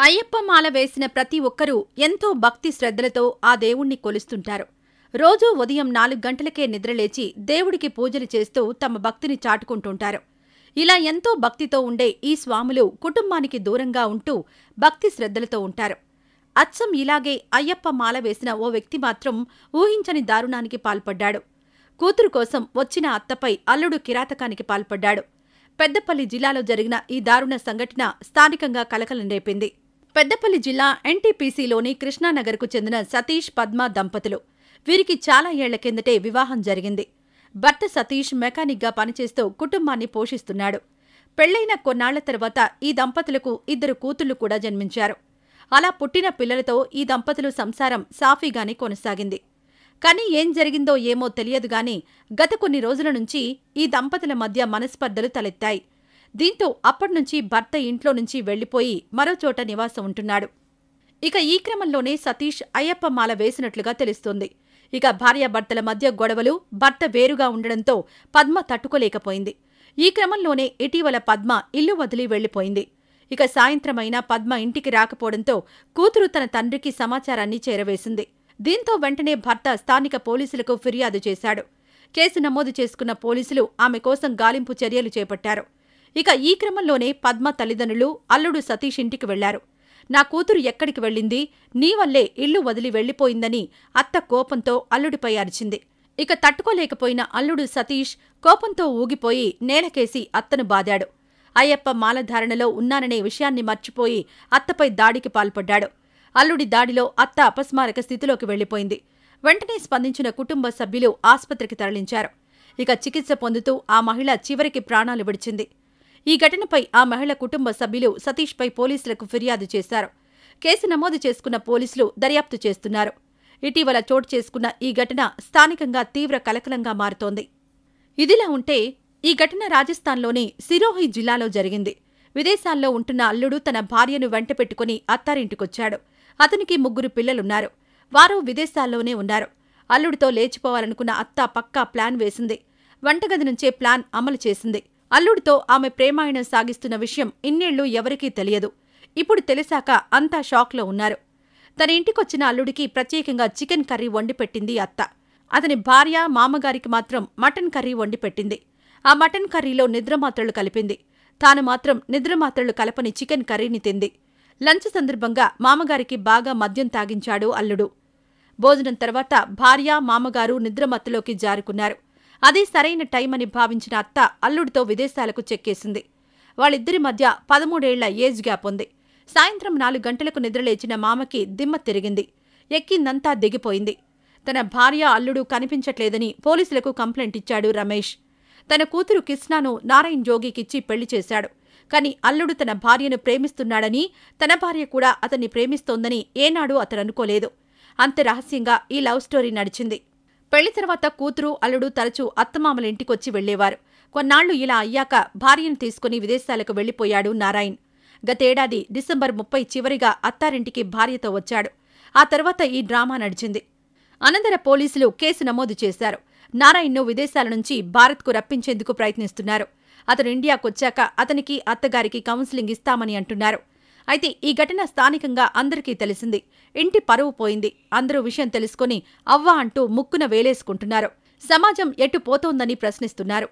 అయ్యప్ప మాల వేసిన ప్రతి ఒక్కరూ ఎంతో భక్తి శ్రద్ధలతో ఆ దేవుణ్ణి కొలుస్తుంటారు. రోజూ ఉదయం నాలుగు గంటలకే నిద్రలేచి దేవుడికి పూజలు చేస్తూ తమ భక్తిని చాటుకుంటుంటారు. ఇలా ఎంతో భక్తితో ఉండే ఈ స్వాములు కుటుంబానికి దూరంగా ఉంటూ భక్తి శ్రద్ధలతో ఉంటారు. అచ్చం ఇలాగే అయ్యప్ప మాల వేసిన ఓ వ్యక్తి మాత్రం ఊహించని దారుణానికి పాల్పడ్డాడు. కూతురు కోసం వచ్చిన అత్తపై అల్లుడు కిరాతకానికి పాల్పడ్డాడు. పెద్దపల్లి జిల్లాలో జరిగిన ఈ దారుణ సంఘటన స్థానికంగా కలకలం రేపింది. పెద్దపల్లి జిల్లా ఎన్టీపీసీలోని కృష్ణానగర్కు చెందిన సతీష్ పద్మ దంపతులు. వీరికి చాలా ఏళ్ళ కిందటే వివాహం జరిగింది. భర్త సతీష్ మెకానిక్గా పనిచేస్తూ కుటుంబాన్ని పోషిస్తున్నాడు. పెళ్ళైన కొన్నాళ్ళ తర్వాత ఈ దంపతులకు ఇద్దరు కూతుళ్ళు కూడా జన్మించారు. అలా పుట్టిన పిల్లలతో ఈ దంపతులు సంసారం సాఫీగానే కొనసాగింది. కానీ ఏం జరిగిందో ఏమో తెలియదు గాని గత కొన్ని రోజుల నుంచి ఈ దంపతుల మధ్య మనస్పర్ధలు తలెత్తాయి. దీంతో అప్పట్నుంచి భర్త ఇంట్లో నుంచి వెళ్ళిపోయి మరోచోట నివాసం ఉంటున్నాడు. ఇక ఈ క్రమంలోనే సతీష్ అయ్యప్ప మాల వేసినట్లుగా తెలుస్తోంది. ఇక భార్యాభర్తల మధ్య గొడవలు భర్త వేరుగా ఉండడంతో పద్మ తట్టుకోలేకపోయింది. ఈ క్రమంలోనే ఇటీవల పద్మ ఇల్లు వదిలి వెళ్ళిపోయింది ఇక సాయంత్రమైనా పద్మ ఇంటికి రాకపోవడంతో కూతురు తన తండ్రికి సమాచారాన్ని చేరవేసింది. దీంతో వెంటనే భర్త స్థానిక పోలీసులకు ఫిర్యాదు చేశాడు. కేసు నమోదు చేసుకున్న పోలీసులు ఆమె కోసం గాలింపు చర్యలు చేపట్టారు. ఇక ఈ క్రమంలోనే పద్మ తల్లిదండ్రులు అల్లుడు సతీష్ ఇంటికి వెళ్ళారు. నా కూతురు ఎక్కడికి వెళ్ళింది? నీ వల్లే ఇల్లు వదిలి వెళ్ళిపోయిందని అత్త కోపంతో అల్లుడిపై అరిచింది. ఇక తట్టుకోలేకపోయిన అల్లుడు సతీష్ కోపంతో ఊగిపోయి నేలకేసి అత్తను బాదాడు. అయ్యప్ప మాలధారణలో ఉన్నాననే విషయాన్ని మర్చిపోయి అత్తపై దాడికి పాల్పడ్డాడు. అల్లుడి దాడిలో అత్త అపస్మారక స్థితిలోకి వెళ్ళిపోయింది వెంటనే స్పందించిన కుటుంబ సభ్యులు ఆస్పత్రికి తరలించారు. ఇక చికిత్స పొందుతూ ఆ మహిళ చివరికి ప్రాణాలు విడిచింది. ఈ ఘటనపై ఆ మహిళ కుటుంబ సభ్యులు సతీష్పై పోలీసులకు ఫిర్యాదు చేశారు. కేసు నమోదు చేసుకున్న పోలీసులు దర్యాప్తు చేస్తున్నారు. ఇటీవల చోటు చేసుకున్న ఈ ఘటన స్థానికంగా తీవ్ర కలకలంగా మారుతోంది. ఇదిలా ఉంటే ఈ ఘటన రాజస్థాన్లోని సిరోహి జిల్లాలో జరిగింది. విదేశాల్లో ఉంటున్న అల్లుడు తన భార్యను వెంట పెట్టుకుని అత్తారింటికొచ్చాడు. అతనికి ముగ్గురు పిల్లలున్నారు. వారు విదేశాల్లోనే ఉన్నారు. అల్లుడితో లేచిపోవాలనుకున్న అత్త పక్కా ప్లాన్ వేసింది. వంటగది నుంచే ప్లాన్ అమలు చేసింది. అల్లుడితో ఆమె ప్రేమాయణం సాగిస్తున్న విషయం ఇన్నేళ్ళు ఎవరికీ తెలియదు. ఇప్పుడు తెలిసాక అంతా షాక్లో ఉన్నారు. తన ఇంటికొచ్చిన అల్లుడికి ప్రత్యేకంగా చికెన్ కర్రీ వండి పెట్టింది అత్త. అతని భార్య మామగారికి మాత్రం మటన్ కర్రీ వండి పెట్టింది. ఆ మటన్ కర్రీలో నిద్రమాత్రలు కలిపింది. తాను మాత్రం నిద్రమాత్రలు కలపని చికెన్ కర్రీని తింది. లంచ్ సందర్భంగా మామగారికి బాగా మద్యం తాగించాడు అల్లుడు. భోజనం తర్వాత భార్య మామగారు నిద్రమత్తులోకి జారుకున్నారు. అదే సరైన టైం అని భావించిన అత్త అల్లుడితో విదేశాలకు చెక్కేసింది. వాళ్ళిద్దరి మధ్య పదమూడేళ్ళ ఏజ్ గ్యాప్ ఉంది. సాయంత్రం నాలుగు గంటలకు నిద్రలేచిన మామకి దిమ్మ తిరిగింది. ఎక్కిందంతా దిగిపోయింది. తన భార్య అల్లుడు కనిపించట్లేదని పోలీసులకు కంప్లైంట్ ఇచ్చాడు రమేష్. తన కూతురు కృష్ణను నారాయణ్ జోగికిచ్చి పెళ్ళి చేశాడు. కాని అల్లుడు తన భార్యను ప్రేమిస్తున్నాడని తన భార్య కూడా అతన్ని ప్రేమిస్తోందని ఏనాడు అతను అనుకోలేదు. అంత రహస్యంగా ఈ లవ్ స్టోరీ నడిచింది. పెళ్ళి తర్వాత కూతురు అల్లుడు తరచూ అత్తమామల ఇంటికొచ్చి వెళ్ళేవారు కొన్నాళ్ళు ఇలా అయ్యాక భార్యను తీసుకుని విదేశాలకు వెళ్ళిపోయాడు నారాయణ్. గతేడాది డిసెంబర్ ముప్పై చివరిగా అత్తారింటికి భార్యతో వచ్చాడు. ఆ తర్వాత ఈ డ్రామా నడిచింది. అనంతర పోలీసులు కేసు నమోదు చేశారు. నారాయణ్ను విదేశాల నుంచి భారత్కు రప్పించేందుకు ప్రయత్నిస్తున్నారు. అతను ఇండియాకొచ్చాక అతనికి అత్తగారికి కౌన్సిలింగ్ ఇస్తామని అంటున్నారు. అయితే ఈ ఘటన స్థానికంగా అందరికీ తెలిసింది. ఇంటి పరువు పోయింది. అందరూ విషయం తెలుసుకుని అవ్వా అంటూ ముక్కున వేలేసుకుంటున్నారు. సమాజం ఎటు పోతోందని ప్రశ్నిస్తున్నారు.